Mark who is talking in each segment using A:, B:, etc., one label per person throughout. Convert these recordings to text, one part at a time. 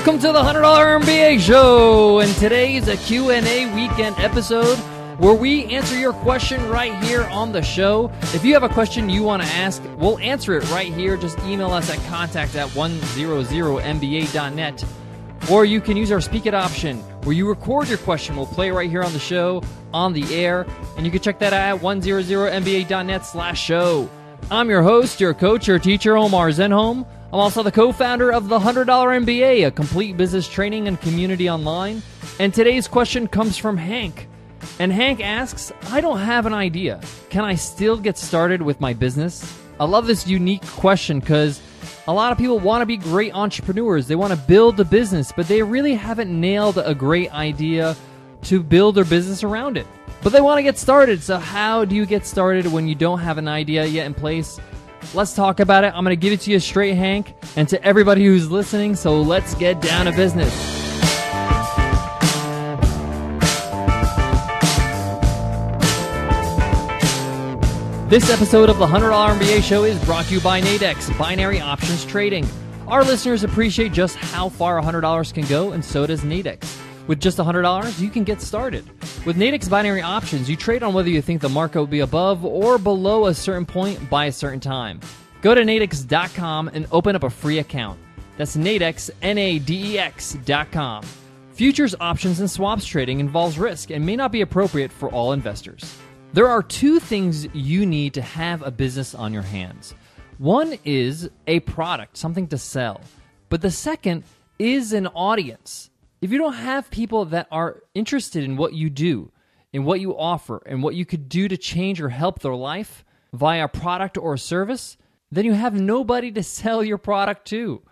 A: welcome to the $100 MBA show. And today is a Q&A weekend episode where we answer your question right here on the show. If you have a question you want to ask, we'll answer it right here. Just email us at contact at 100mba.net. Or you can use our Speak It option where you record your question. We'll play right here on the show, on the air. And you can check that out at 100mba.net slash show. I'm your host, your coach, your teacher, Omar Zenhom. I'm also the co founder of the $100 MBA, a complete business training and community online. And today's question comes from Hank. And Hank asks, I don't have an idea. Can I still get started with my business? I love this unique question because a lot of people want to be great entrepreneurs. They want to build a business, but they really haven't nailed a great idea to build their business around it. But they want to get started. So, how do you get started when you don't have an idea yet in place? Let's talk about it. I'm going to give it to you straight, Hank, and to everybody who's listening. So, let's get down to business. This episode of the $100 MBA show is brought to you by Nadex, Binary Options Trading. Our listeners appreciate just how far $100 can go, and so does Nadex. With just $100, you can get started. With Nadex Binary Options, you trade on whether you think the market will be above or below a certain point by a certain time. Go to nadex.com and open up a free account. That's Nadex, N A D E X.com. Futures, options, and swaps trading involves risk and may not be appropriate for all investors. There are two things you need to have a business on your hands. One is a product, something to sell, but the second is an audience. If you don't have people that are interested in what you do, in what you offer, and what you could do to change or help their life via a product or a service, then you have nobody to sell your product to.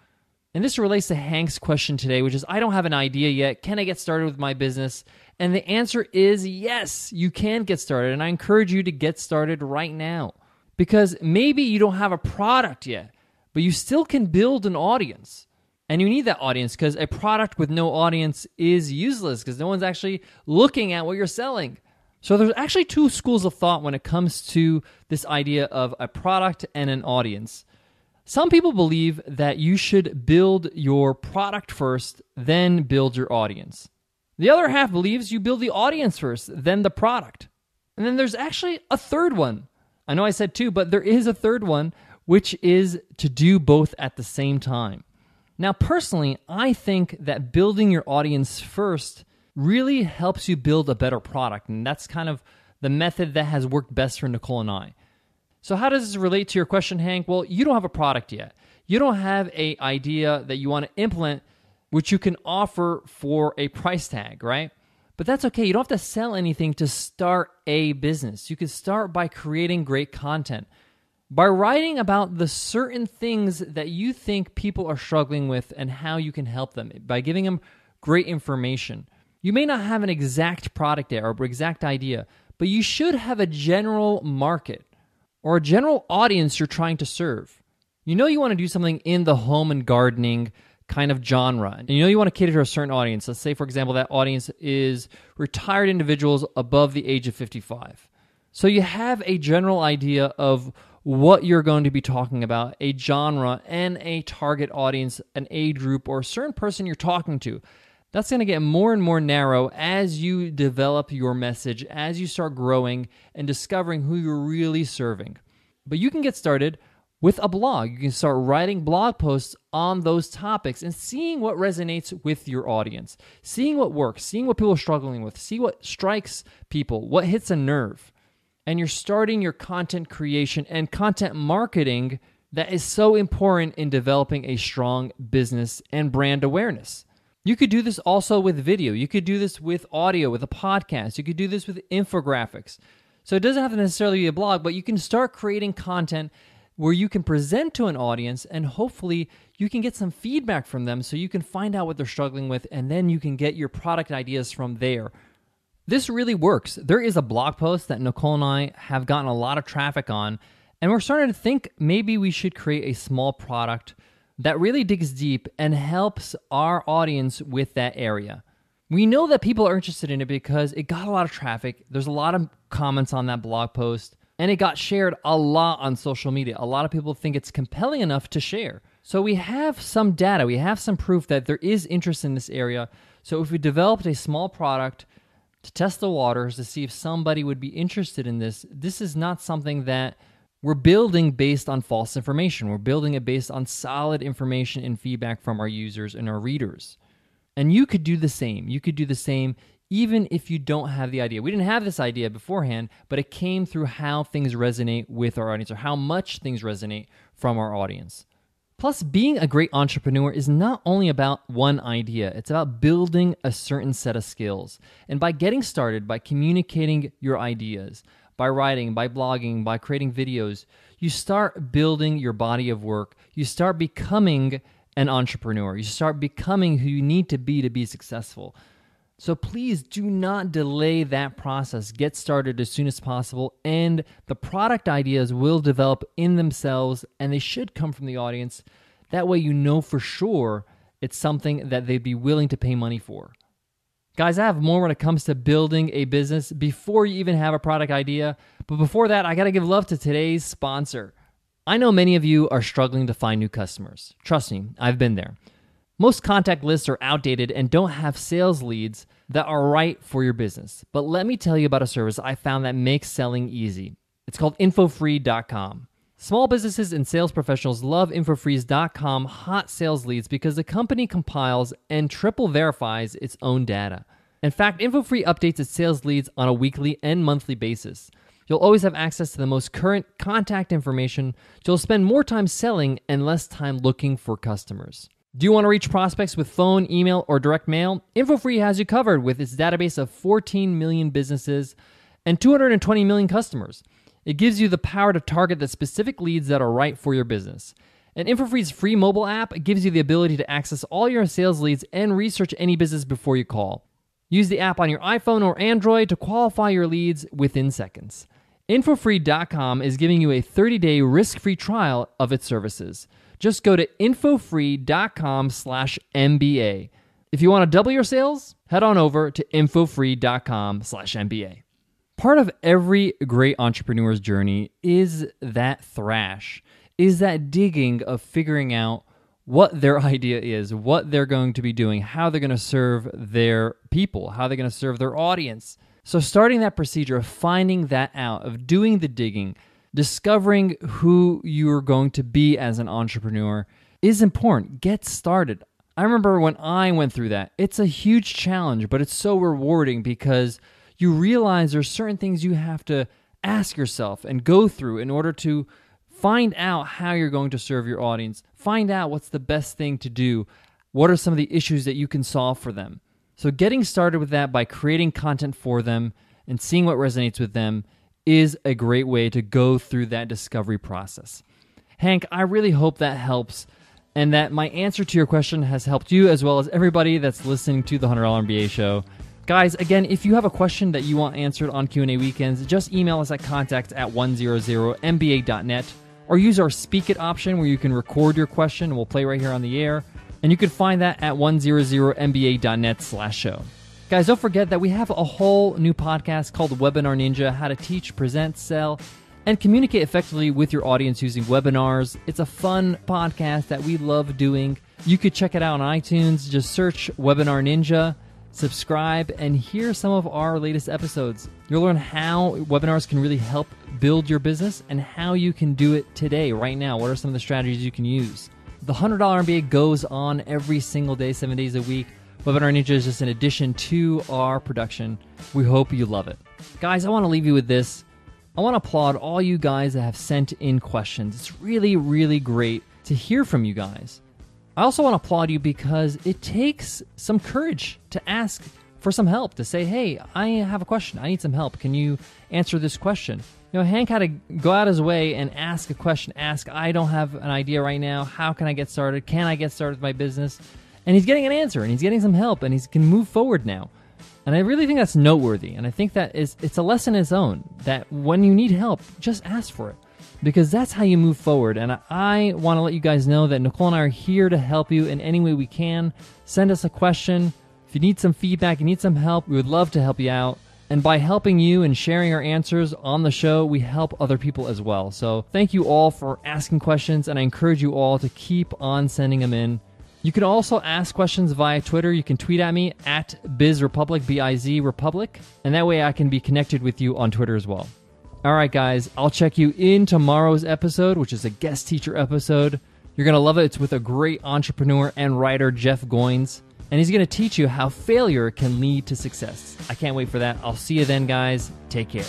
A: And this relates to Hank's question today, which is I don't have an idea yet. Can I get started with my business? And the answer is yes, you can get started. And I encourage you to get started right now because maybe you don't have a product yet, but you still can build an audience. And you need that audience because a product with no audience is useless because no one's actually looking at what you're selling. So there's actually two schools of thought when it comes to this idea of a product and an audience. Some people believe that you should build your product first, then build your audience. The other half believes you build the audience first, then the product. And then there's actually a third one. I know I said two, but there is a third one, which is to do both at the same time. Now, personally, I think that building your audience first really helps you build a better product. And that's kind of the method that has worked best for Nicole and I. So, how does this relate to your question, Hank? Well, you don't have a product yet. You don't have a idea that you want to implement which you can offer for a price tag, right? But that's okay. You don't have to sell anything to start a business. You can start by creating great content, by writing about the certain things that you think people are struggling with and how you can help them, by giving them great information. You may not have an exact product there or exact idea, but you should have a general market or a general audience you're trying to serve. You know, you want to do something in the home and gardening kind of genre. And you know you want to cater to a certain audience. Let's say, for example, that audience is retired individuals above the age of 55. So you have a general idea of what you're going to be talking about, a genre and a target audience, an age group, or a certain person you're talking to. That's going to get more and more narrow as you develop your message, as you start growing and discovering who you're really serving. But you can get started with a blog. You can start writing blog posts on those topics and seeing what resonates with your audience, seeing what works, seeing what people are struggling with, see what strikes people, what hits a nerve. And you're starting your content creation and content marketing that is so important in developing a strong business and brand awareness. You could do this also with video. You could do this with audio, with a podcast. You could do this with infographics. So it doesn't have to necessarily be a blog, but you can start creating content where you can present to an audience and hopefully you can get some feedback from them so you can find out what they're struggling with and then you can get your product ideas from there. This really works. There is a blog post that Nicole and I have gotten a lot of traffic on, and we're starting to think maybe we should create a small product that really digs deep and helps our audience with that area. We know that people are interested in it because it got a lot of traffic. There's a lot of comments on that blog post and it got shared a lot on social media. A lot of people think it's compelling enough to share. So we have some data, we have some proof that there is interest in this area. So if we developed a small product to test the waters to see if somebody would be interested in this, this is not something that we're building based on false information. We're building it based on solid information and feedback from our users and our readers. And you could do the same. You could do the same even if you don't have the idea. We didn't have this idea beforehand, but it came through how things resonate with our audience or how much things resonate from our audience. Plus, being a great entrepreneur is not only about one idea, it's about building a certain set of skills. And by getting started, by communicating your ideas, by writing, by blogging, by creating videos, you start building your body of work. You start becoming an entrepreneur. You start becoming who you need to be to be successful. So please do not delay that process. Get started as soon as possible, and the product ideas will develop in themselves and they should come from the audience. That way, you know for sure it's something that they'd be willing to pay money for. Guys, I have more when it comes to building a business before you even have a product idea. But before that, I got to give love to today's sponsor. I know many of you are struggling to find new customers. Trust me, I've been there. Most contact lists are outdated and don't have sales leads that are right for your business. But let me tell you about a service I found that makes selling easy. It's called infofree.com. Small businesses and sales professionals love infofree.com's hot sales leads because the company compiles and triple verifies its own data. In fact, InfoFree updates its sales leads on a weekly and monthly basis. You'll always have access to the most current contact information, so you'll spend more time selling and less time looking for customers. Do you want to reach prospects with phone, email, or direct mail? InfoFree has you covered with its database of 14 million businesses and 220 million customers. It gives you the power to target the specific leads that are right for your business. And InfoFree's free mobile app gives you the ability to access all your sales leads and research any business before you call. Use the app on your iPhone or Android to qualify your leads within seconds. InfoFree.com is giving you a 30 day risk free trial of its services. Just go to infofree.com slash MBA. If you want to double your sales, head on over to infofree.com slash MBA. Part of every great entrepreneur's journey is that thrash, is that digging of figuring out what their idea is, what they're going to be doing, how they're going to serve their people, how they're going to serve their audience. So, starting that procedure of finding that out, of doing the digging, discovering who you're going to be as an entrepreneur is important. Get started. I remember when I went through that. It's a huge challenge, but it's so rewarding because you realize there's certain things you have to ask yourself and go through in order to find out how you're going to serve your audience. Find out what's the best thing to do. What are some of the issues that you can solve for them? So, getting started with that by creating content for them and seeing what resonates with them is a great way to go through that discovery process. Hank, I really hope that helps and that my answer to your question has helped you as well as everybody that's listening to the $100 MBA show. Guys, again, if you have a question that you want answered on Q&A weekends, just email us at contact at 100mba.net or use our Speak It option where you can record your question and we'll play right here on the air. And you can find that at 100mba.net slash show. Guys, don't forget that we have a whole new podcast called Webinar Ninja How to Teach, Present, Sell, and Communicate Effectively with Your Audience Using Webinars. It's a fun podcast that we love doing. You could check it out on iTunes. Just search Webinar Ninja, subscribe, and hear some of our latest episodes. You'll learn how webinars can really help build your business and how you can do it today, right now. What are some of the strategies you can use? The $100 MBA goes on every single day, seven days a week. Webinar Ninja is just an addition to our production. We hope you love it. Guys, I want to leave you with this. I want to applaud all you guys that have sent in questions. It's really, really great to hear from you guys. I also want to applaud you because it takes some courage to ask for some help, to say, hey, I have a question. I need some help. Can you answer this question? You know, Hank had to go out of his way and ask a question. Ask, I don't have an idea right now. How can I get started? Can I get started with my business? And he's getting an answer and he's getting some help and he can move forward now. And I really think that's noteworthy. And I think that is it's a lesson in its own that when you need help, just ask for it. Because that's how you move forward. And I, want to let you guys know that Nicole and I are here to help you in any way we can. Send us a question. If you need some feedback, you need some help, we would love to help you out. And by helping you and sharing our answers on the show, we help other people as well. So thank you all for asking questions, and I encourage you all to keep on sending them in. You can also ask questions via Twitter. You can tweet at me at BizRepublic, B I Z Republic, and that way I can be connected with you on Twitter as well. All right, guys, I'll check you in tomorrow's episode, which is a guest teacher episode. You're going to love it. It's with a great entrepreneur and writer, Jeff Goins, and he's going to teach you how failure can lead to success. I can't wait for that. I'll see you then, guys. Take care.